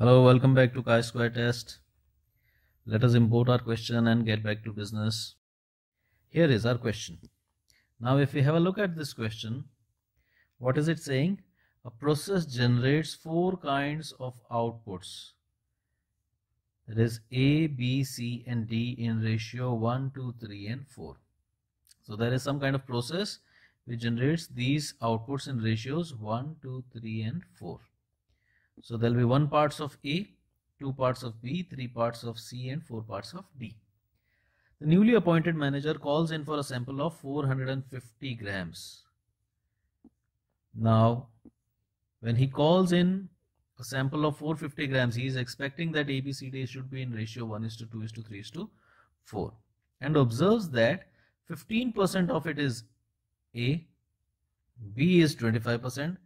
Hello, welcome back to chi-square test. Let us import our question and get back to business. Here is our question. Now, if we have a look at this question, what is it saying? A process generates four kinds of outputs. That is A, B, C and D in ratio 1, 2, 3 and 4. So there is some kind of process which generates these outputs in ratios 1, 2, 3 and 4. So there will be one parts of A, two parts of B, three parts of C and four parts of D. The newly appointed manager calls in for a sample of 450 grams. Now, when he calls in a sample of 450 grams, he is expecting that ABCD should be in ratio 1 is to 2 is to 3 is to 4 and observes that 15% of it is A, B is 25%,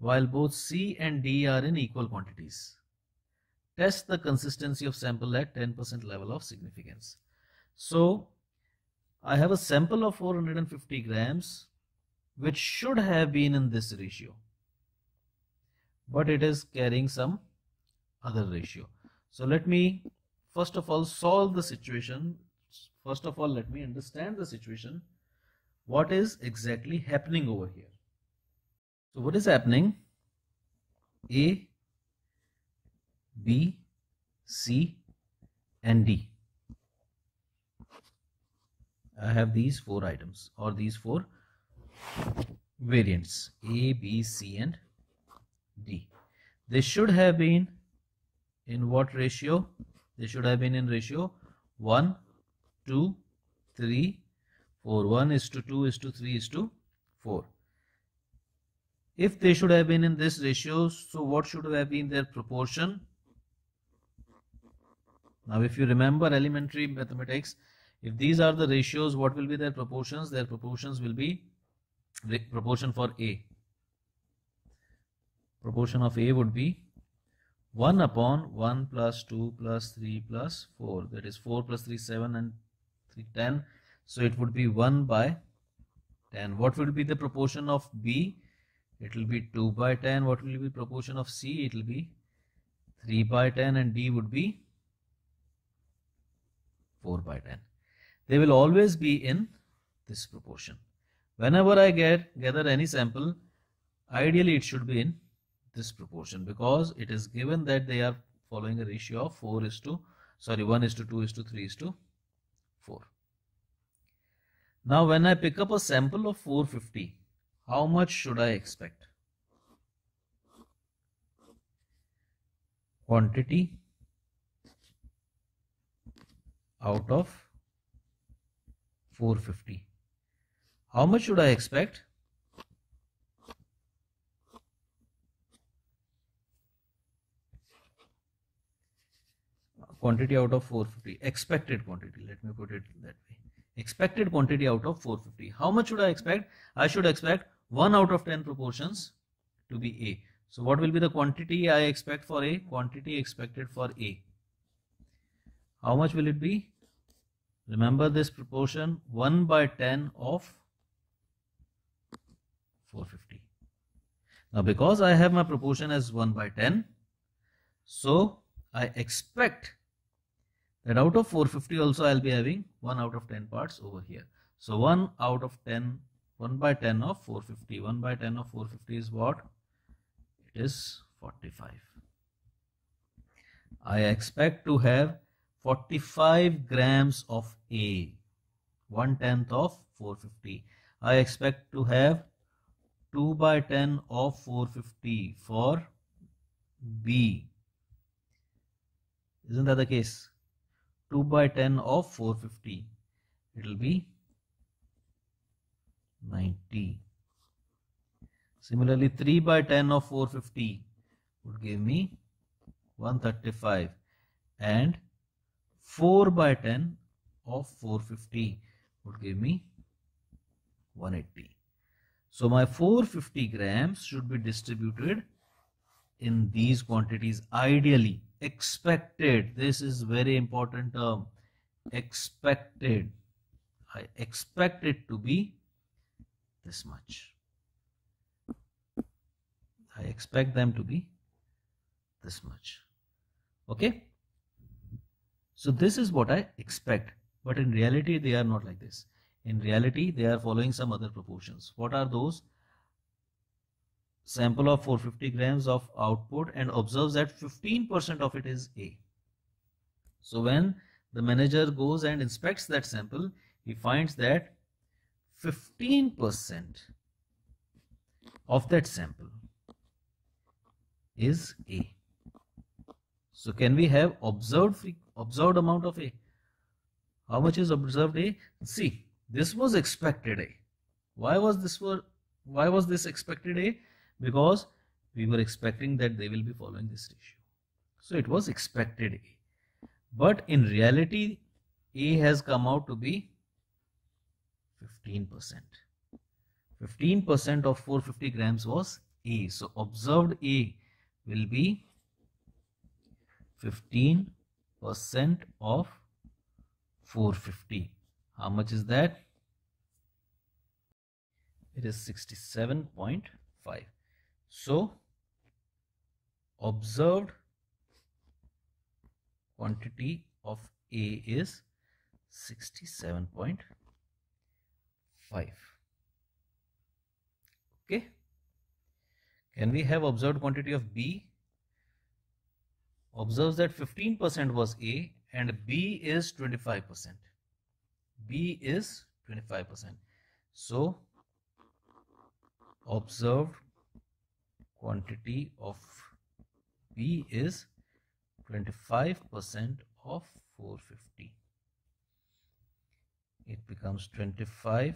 while both C and D are in equal quantities. Test the consistency of sample at 10% level of significance. So, I have a sample of 450 grams which should have been in this ratio but it is carrying some other ratio. So let me first of all solve the situation. First of all let me understand the situation. What is exactly happening over here? So what is happening? A, B, C and D. I have these four items or these four variants A, B, C and D. They should have been in what ratio? They should have been in ratio 1, 2, 3, 4. 1 is to 2 is to 3 is to 4. If they should have been in this ratio, so what should have been their proportion? Now, if you remember elementary mathematics, if these are the ratios, what will be their proportions? Their proportions will be proportion for A. Proportion of A would be 1 upon 1 plus 2 plus 3 plus 4. That is 4 plus 3, 7 and 3, 10. So it would be 1 by 10. What will be the proportion of B? It will be 2 by 10 what will be proportion of C? It will be 3 by 10 and D would be 4 by 10 they will always be in this proportion. Whenever I get gather any sample ideally it should be in this proportion because it is given that they are following a ratio of 4 is to sorry 1 is to 2 is to 3 is to 4 now when I pick up a sample of 450 how much should I expect? Quantity out of 450. How much should I expect? Quantity out of 450. Expected quantity. Let me put it that way. Expected quantity out of 450. How much should I expect? I should expect 1 out of 10 proportions to be A. So what will be the quantity I expect for A? Quantity expected for A. How much will it be? Remember this proportion 1 by 10 of 450. Now because I have my proportion as 1 by 10, so I expect that out of 450 also I'll be having 1 out of 10 parts over here. So 1 out of 10 1 by 10 of 450. 1 by 10 of 450 is what? It is 45. I expect to have 45 grams of A. 1 tenth of 450. I expect to have 2 by 10 of 450 for B. Isn't that the case? 2 by 10 of 450. It will be 90. Similarly, 3 by 10 of 450 would give me 135 and 4 by 10 of 450 would give me 180. So my 450 grams should be distributed in these quantities. Ideally expected. This is very important term. Expected. I expect it to be this much. I expect them to be this much. Okay. So this is what I expect. But in reality, they are not like this. In reality, they are following some other proportions. What are those? Sample of 450 grams of output and observes that 15% of it is A. So when the manager goes and inspects that sample, he finds that 15% of that sample is A. So can we have observed observed amount of A? How much is observed A? See, this was expected A. Why was this for why was this expected A? Because we were expecting that they will be following this ratio. So it was expected A. But in reality, A has come out to be 15%. 15% of 450 grams was A. So observed A will be 15% of 450. How much is that? It is 67.5. So observed quantity of A is 67.5 okay. Can we have observed quantity of B? Observes that 15% was A and B is 25% B is 25% so observed quantity of B is 25% of 450 it becomes 25%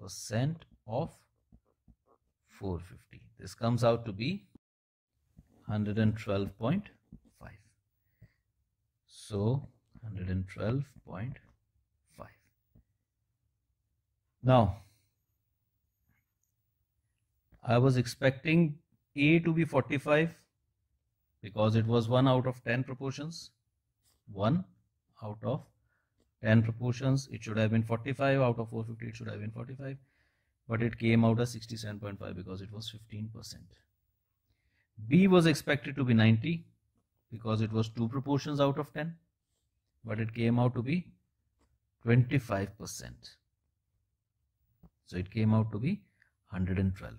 of 450 this comes out to be 112.5 so 112.5 now I was expecting A to be 45 because it was 1 out of 10 proportions. 1 out of 10 proportions it should have been 45 out of 450 it should have been 45 but it came out as 67.5 because it was 15% B was expected to be 90 because it was two proportions out of 10 but it came out to be 25% so it came out to be 112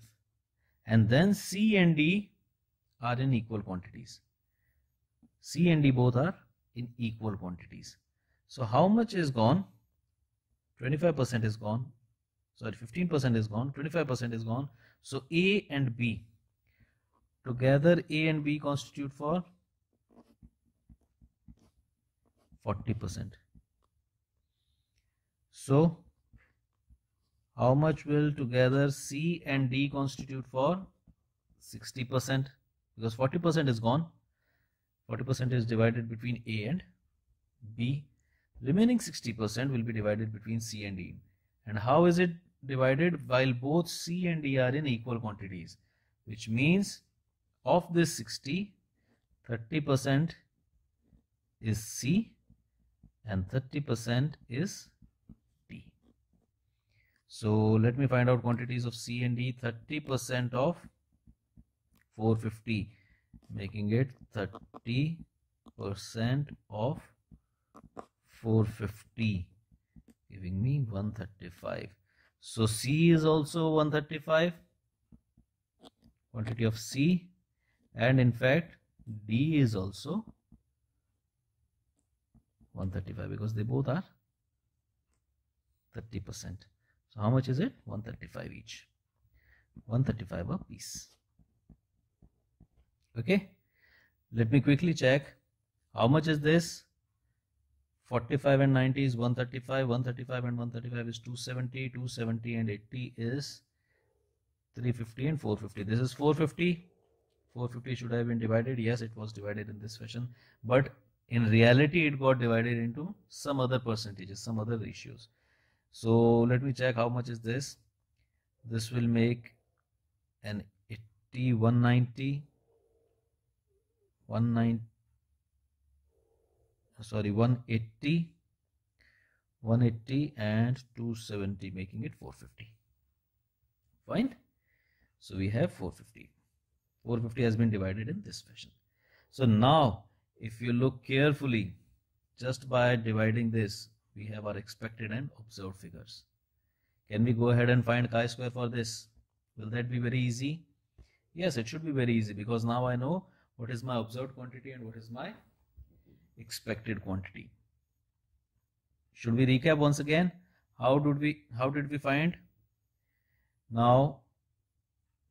and then C and D are in equal quantities. C and D both are in equal quantities. So how much is gone? 25% is gone. Sorry, 15% is gone. 25% is gone. So A and B together A and B constitute for 40%. So how much will together C and D constitute for 60% because 40% is gone 40% is divided between A and B remaining 60% will be divided between C and D. And how is it divided? While both C and D are in equal quantities which means of this 60 30% is C and 30% is D. So let me find out quantities of C and D. 30% of 450 making it 30 percent of 450 giving me 135 so C is also 135 quantity of C. And in fact D is also 135 because they both are 30 percent. So how much is it? 135 each. 135 a piece okay? Let me quickly check. How much is this 45 and 90 is 135 135 and 135 is 270 270 and 80 is 350 and 450 this is 450 450 should have been divided. Yes it was divided in this fashion. But in reality it got divided into some other percentages some other ratios. So let me check how much is this. This will make an 80 190 19 sorry 180 180 and 270 making it 450 fine. So we have 450 450 has been divided in this fashion. So now if you look carefully just by dividing this we have our expected and observed figures. Can we go ahead and find chi-square for this? Will that be very easy? Yes it should be very easy because now I know what is my observed quantity and what is my expected quantity. Should we recap once again? How did we how did we find? Now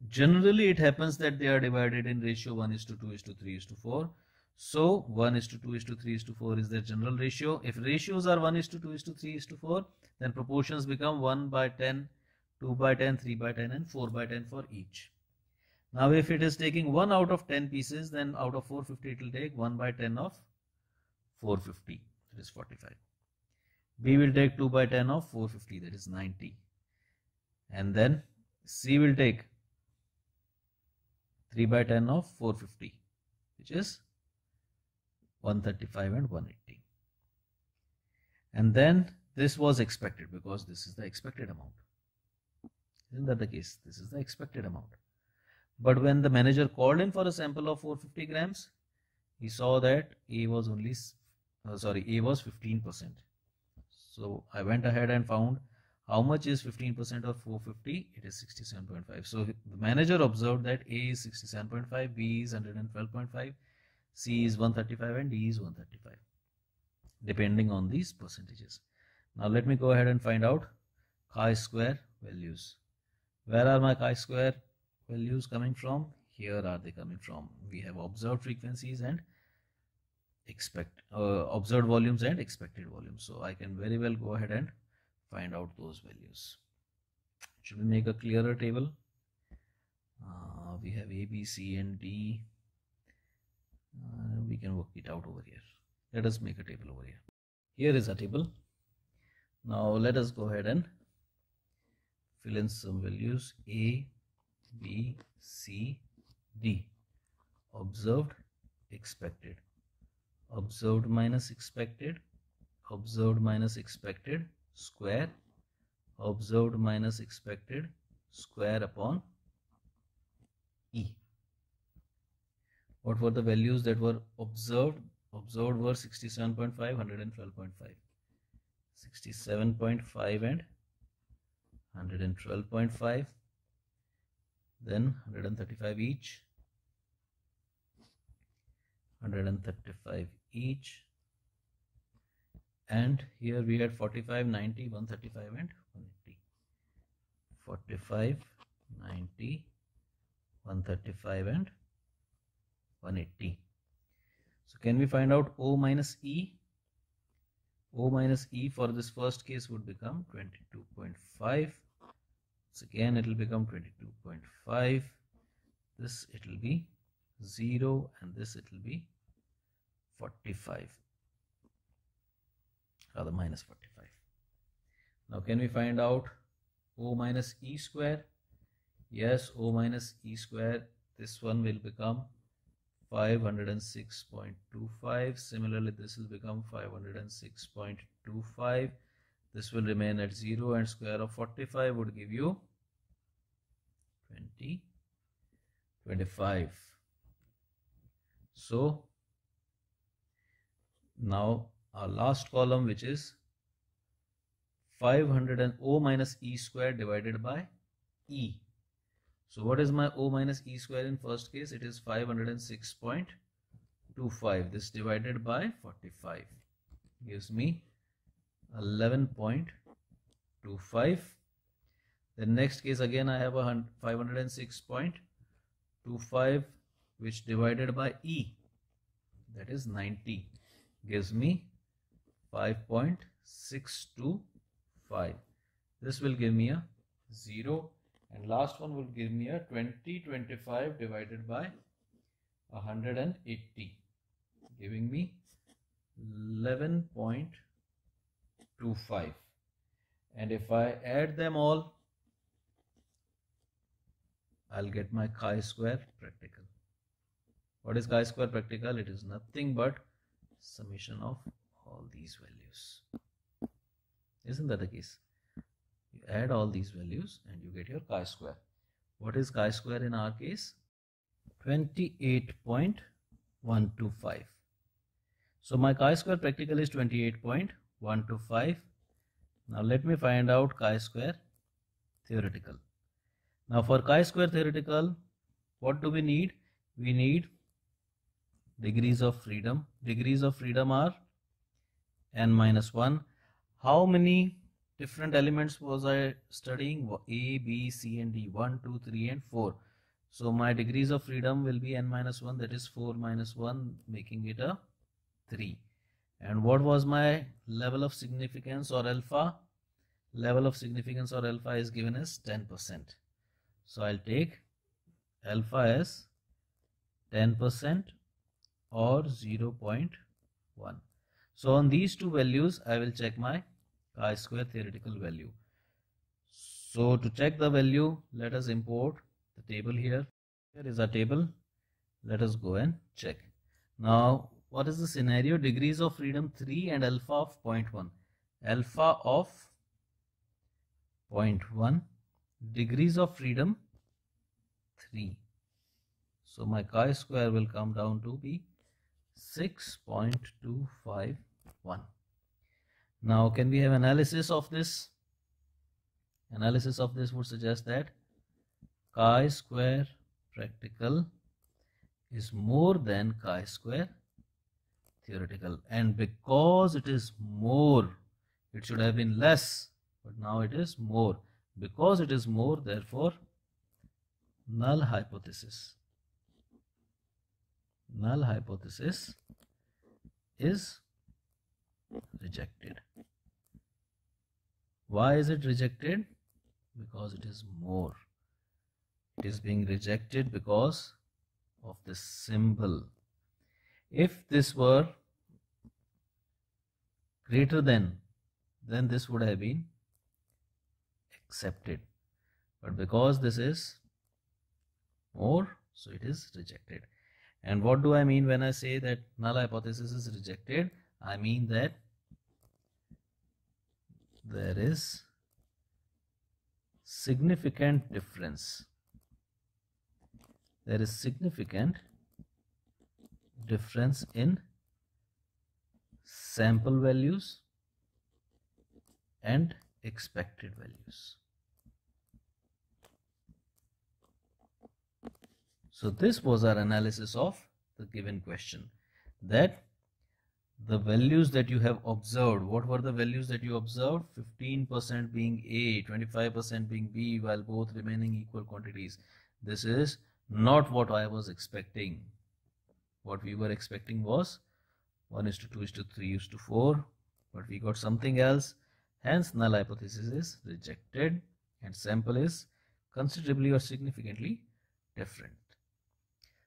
generally it happens that they are divided in ratio 1 is to 2 is to 3 is to 4 so 1 is to 2 is to 3 is to 4 is their general ratio. If ratios are 1 is to 2 is to 3 is to 4 then proportions become 1 by 10 2 by 10 3 by 10 and 4 by 10 for each. Now if it is taking 1 out of 10 pieces then out of 450 it will take 1 by 10 of 450 that is 45 b will take 2 by 10 of 450 that is 90 and then c will take 3 by 10 of 450 which is 135 and 180 and then this was expected because this is the expected amount. Isn't that the case? This is the expected amount. But when the manager called in for a sample of 450 grams he saw that a was only uh, sorry a was 15 percent so i went ahead and found how much is 15% of 450? It is 67.5. So the manager observed that A is 67.5, B is 112.5, C is 135 and D is 135 depending on these percentages. Now let me go ahead and find out chi-square values. Where are my chi-square values coming from? Here are they coming from. We have observed frequencies and expect uh, observed volumes and expected volumes. So I can very well go ahead and find out those values. Should we make a clearer table? Uh, we have a b c and d. Uh, we can work it out over here. Let us make a table over here. Here is a table. Now let us go ahead and fill in some values. A b c d. Observed expected observed minus expected observed minus expected square observed minus expected square upon E. What were the values that were observed? Observed were 67.5, 112.5. 67.5 and 112.5 then 135 each 135 each. And here we had 45 90 135 and 180 45 90 135 and 180 so can we find out o minus e? O minus e for this first case would become 22.5 so again it will become 22.5 this it will be 0 and this it will be 45 rather minus 45 now can we find out o minus e square? Yes o minus e square. This one will become 506.25 similarly this will become 506.25 this will remain at 0 and square of 45 would give you 20 25 so now our last column which is 500 and o minus e square divided by e. So what is my o minus e square in first case? It is 506.25 this divided by 45 gives me 11.25 the next case again I have a 506.25 which divided by e that is 90 gives me 5.625 this will give me a 0 and last one will give me a 2025 divided by 180 giving me 11.25 and if I add them all I'll get my chi-square practical what is chi-square practical it is nothing but summation of all these values. Isn't that the case? You add all these values and you get your chi-square. What is chi-square in our case? 28.125. So my chi-square practical is 28.125. Now let me find out chi-square theoretical. Now for chi-square theoretical, what do we need? We need degrees of freedom. Degrees of freedom are n minus 1. How many different elements was I studying? A, B, C and D. 1, 2, 3 and 4. So my degrees of freedom will be n minus 1 that is 4 minus 1 making it a 3. And what was my level of significance or alpha? Level of significance or alpha is given as 10%. So I'll take alpha as 10% or 0.1. So on these two values, I will check my chi-square theoretical value. So to check the value, let us import the table here. Here is a table. Let us go and check. Now, what is the scenario? Degrees of freedom 3 and alpha of 0.1. Alpha of 0.1. Degrees of freedom 3. So my chi-square will come down to be 6.251. Now, can we have analysis of this? Analysis of this would suggest that chi-square practical is more than chi-square theoretical and because it is more it should have been less but now it is more because it is more therefore null hypothesis null hypothesis is rejected. Why is it rejected? Because it is more. It is being rejected because of the symbol. If this were greater than, then this would have been accepted. But because this is more, so it is rejected. And what do I mean when I say that null hypothesis is rejected? I mean that there is significant difference. There is significant difference in sample values and expected values. So this was our analysis of the given question that the values that you have observed, what were the values that you observed? 15% being A, 25% being B while both remaining equal quantities. This is not what I was expecting. What we were expecting was 1 is to 2 is to 3 is to 4 but we got something else hence null hypothesis is rejected and sample is considerably or significantly different.